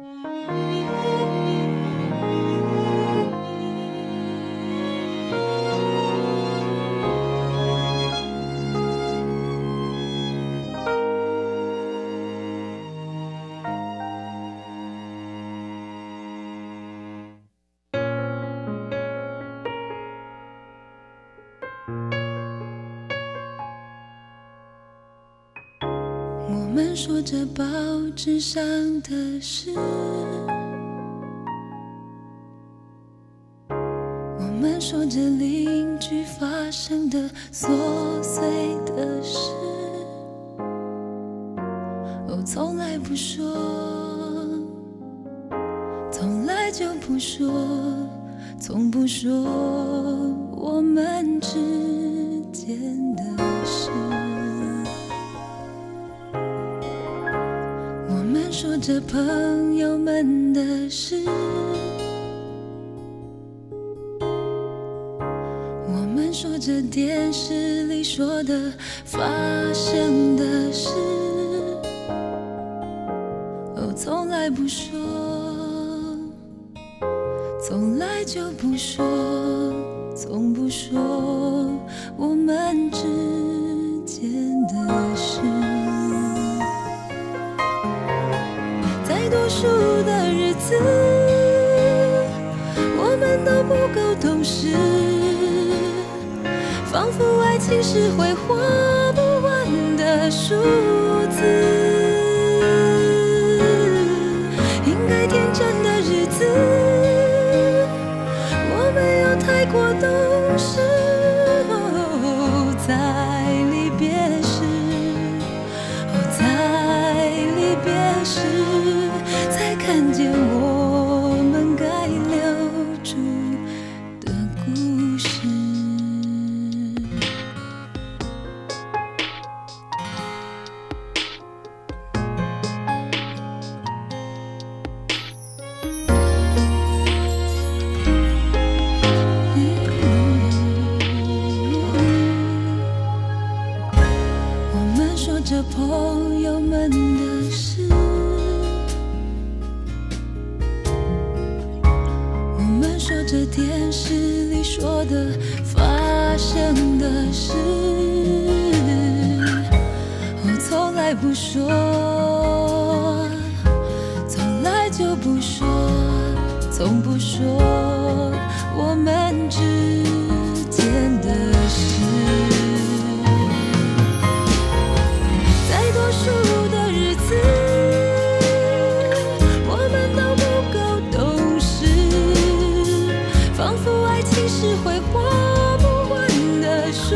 Música 我们说着报纸上的事，我们说着邻居发生的琐碎的事，哦，从来不说，从来就不说，从不说我们之间的着朋友们的事，我们说着电视里说的发生的事，哦，从来不说，从来就不说，从不说我们之间的事。的日子，我们都不够懂事，仿佛爱情是会花不完的数字。电视里说的发生的事，我从来不说，从来就不说，从不说我们之间的事。仿佛爱情是会花不完的书